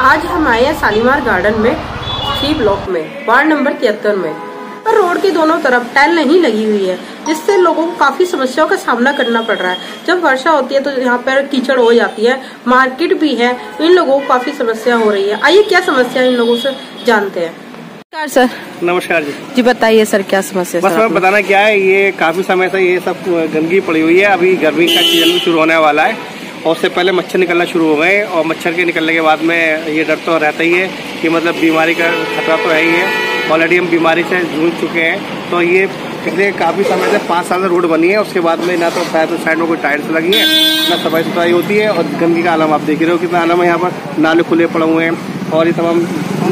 आज हम आए हैं शालीमार गार्डन में सी ब्लॉक में वार्ड नंबर तिहत्तर में। पर रोड के दोनों तरफ़ टाइल नहीं लगी हुई है जिससे लोगों को काफ़ी समस्याओं का सामना करना पड़ रहा है। जब वर्षा होती है तो यहाँ पर कीचड़ हो जाती है मार्केट भी है इन लोगों को काफ़ी समस्या हो रही है। आइए क्या समस्या इन लोगों से जानते हैं। नमस्कार सर। नमस्कार जी। जी बताइए सर क्या समस्या बस मैं बताना क्या है ये काफ़ी समय से ये सब गंदगी पड़ी हुई है अभी गर्मी का सीज़न भी शुरू होने वाला है। और उससे पहले मच्छर निकलना शुरू हो गए और मच्छर के निकलने के बाद में ये डर तो रहता ही है कि मतलब बीमारी का खतरा तो है ही है। ऑलरेडी हम बीमारी से जूझ चुके हैं। तो ये पिछले काफ़ी समय से पाँच साल से रोड बनी है। उसके बाद में ना तो साइड तो साइड में कोई टायर्स लगी है, ना सफ़ाई सुथराई होती है और गंदगी का आलम आप देख रहे हो कितना आलम है यहाँ पर नाले खुले पड़े हुए हैं। और ये तमाम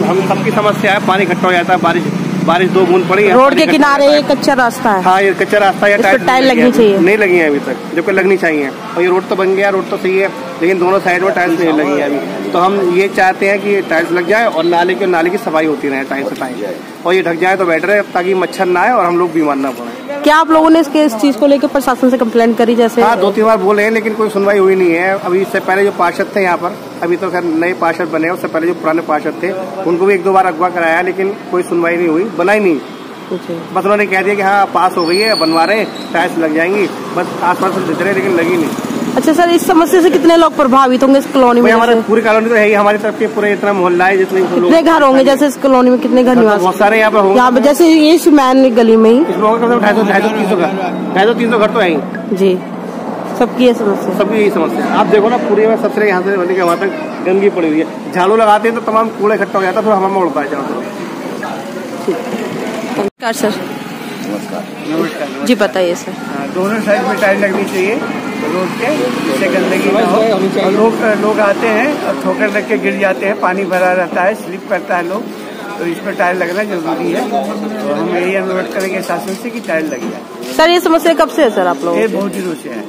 हम सबकी समस्या है। पानी इकट्ठा हो जाता है, बारिश बारिश दो बूंद पड़ी है रोड के किनारे ये एक कच्चा रास्ता है। हाँ ये कच्चा रास्ता है टाइल नहीं लगनी चाहिए। नहीं लगी है अभी तक जो जबकि लगनी चाहिए। और ये रोड तो बन गया रोड तो सही है लेकिन दोनों साइड में टाइल्स नहीं लगी है अभी। तो हम ये चाहते हैं कि टाइल्स लग जाए और नाले के नाले की सफ़ाई होती रहे टाइम से टाइम और ये ढक जाए तो बेटर है ताकि मच्छर ना आए और हम लोग बीमार ना पड़े। क्या आप लोगों ने इसके इस चीज़ को लेकर प्रशासन से कंप्लेंट करी जैसे? हाँ दो तीन बार बोले हैं लेकिन कोई सुनवाई हुई नहीं है। अभी इससे पहले जो पार्षद थे यहाँ पर अभी तो खैर नए पार्षद बने उससे पहले जो पुराने पार्षद थे उनको भी एक दो बार अगवा कराया लेकिन कोई सुनवाई नहीं हुई बनाई नहीं। बस उन्होंने कह दिया कि हाँ पास हो गई है बनवा रहे हैं टाइल्स लग जाएँगी बस आस पास से दिख रहे लेकिन लगी नहीं। अच्छा सर इस समस्या से कितने लोग प्रभावित होंगे इस कॉलोनी में हमारे पूरी कॉलोनी तो है ही हमारी तरफ़ के पूरे इतना मोहल्ला है जितने कितने घर होंगे जैसे इस कॉलोनी में कितने घर तो निवास बहुत सारे यहाँ पे होंगे। यहाँ पे जैसे ये मैन गली में ही। का ढाई सौ ढाई सौ तीन सौ घर ढाई सौ तीन सौ घर तो है जी। सबकी ये समस्या। सबकी यही समस्या आप देखो ना पूरी में सबसे यहाँ से लेके वहाँ तक गंदगी पड़ी हुई है। झाड़ू लगाते हैं तो तमाम कूड़ा इकट्ठा हो जाता है फिर हवा में उड़ता है नमस्कार सर। नमस्कार नमस्कार। जी बताइए सर। हाँ, दोनों साइड में टाइल लगनी चाहिए। रोड के जिससे गंदगी ना हो। और लोग लोग आते हैं और ठोकर लग के गिर जाते हैं पानी भरा रहता है स्लिप करता है लोग। तो इस पर टाइल लगना ज़रूरी है। तो हम यही अनुरोध करेंगे शासन से कि टायर लग जाए। सर ये समस्या कब से है सर आप लोग ये बहुत दिनों से है।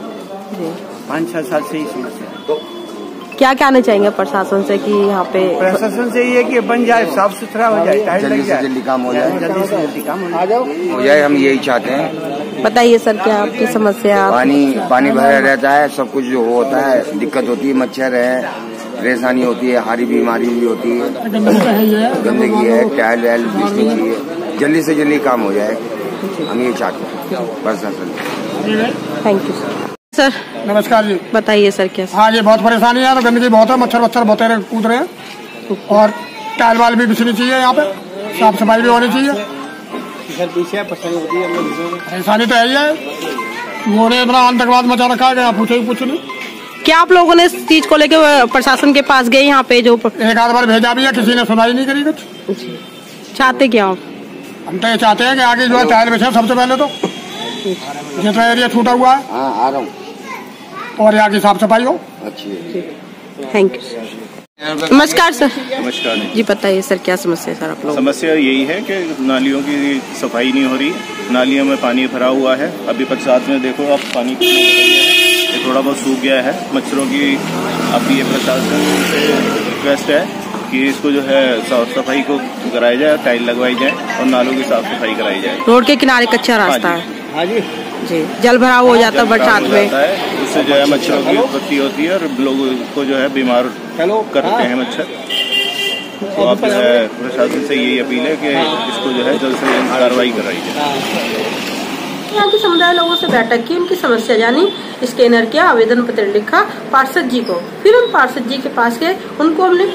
पाँच छह साल से ही समस्या है। क्या कहना चाहेंगे प्रशासन से कि यहाँ पे प्रशासन से ये है कि बन जाए साफ़ सुथरा हो जाए जल्दी से जल्दी काम हो जाए। जल्दी से जल्दी काम हो जाए। हो जाए हम यही चाहते हैं। बताइए सर क्या आपकी समस्या पानी पानी भरा रहता है सब कुछ जो होता है दिक्कत होती है मच्छर है परेशानी होती है हारी बीमारी भी होती है। गंदगी है टाइल वाइल बिजली चाहिए। जल्दी से जल्दी काम हो जाए। हम ये चाहते हैं। प्रशासन थैंक यू सर सर। नमस्कार जी। बताइए सर क्या हाँ ये बहुत परेशानी है तो गंदगी बहुत है मच्छर वच्छर बहुत कूद रहे हैं। और टाइल वाल भी बिछनी चाहिए यहाँ पे। साफ़ सफ़ाई भी होनी चाहिए। पीछे परेशानी होती है परेशानी तो है ही है। मोने इतना आतंकवाद मचा रखा है पूछो ही नहीं क्या आप लोगों ने इस चीज़ को लेकर प्रशासन के पास गए यहाँ पे जो एक आध बार भेजा भी है किसी ने सुनाई नहीं करी कुछ। चाहते क्या आप? हम तो ये चाहते हैं कि आगे जो है टायर बिछे सबसे पहले तो। जितना एरिया छूटा हुआ है। हाँ आ रहा हूँ। और यहाँ की साफ़ सफ़ाई हो। अच्छी थैंक यू नमस्कार सर। नमस्कार। जी बताइए सर क्या समस्या है सर आप लोगों समस्या यही है कि नालियों की सफ़ाई नहीं हो रही। नालियों में पानी भरा हुआ है। अभी बरसात में देखो अब पानी है ये थोड़ा बहुत सूख गया है। मच्छरों की अब ये प्रशासन से रिक्वेस्ट है कि इसको जो है साफ़ सफ़ाई को कराया जाए टाइल लगवाई जाए और नालों की साफ़ सफ़ाई कराई जाए। रोड के किनारे कच्चा रास्ता हाँ। है हाँ जी। जी जल भराव हो जाता है बरसात में। उससे जो है मच्छरों की उत्पत्ति होती है और लोगों को जो है बीमार हेलो करते हैं। मच्छर तो आप जो है प्रशासन से यही अपील है कि इसको जो है जल्द से जल्द कार्रवाई कराई जाए। यहाँ के समुदाय लोगों से बैठक की उनकी समस्या जानी स्कैनर किया आवेदन पत्र लिखा पार्षद जी को। फिर हम पार्षद जी के पास गए उनको हमने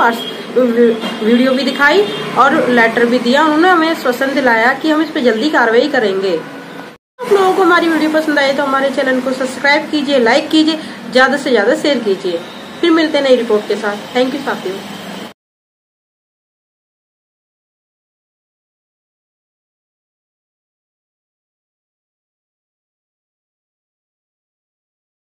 वीडियो भी दिखाई और लेटर भी दिया। उन्होंने हमें श्वसन दिलाया कि हम इस पर जल्दी कार्रवाई करेंगे। आप लोगों को हमारी वीडियो पसंद आई तो हमारे चैनल को सब्सक्राइब कीजिए लाइक कीजिए ज़्यादा से ज़्यादा शेयर कीजिए। फिर मिलते हैं नई रिपोर्ट के साथ. थैंक यू साथियों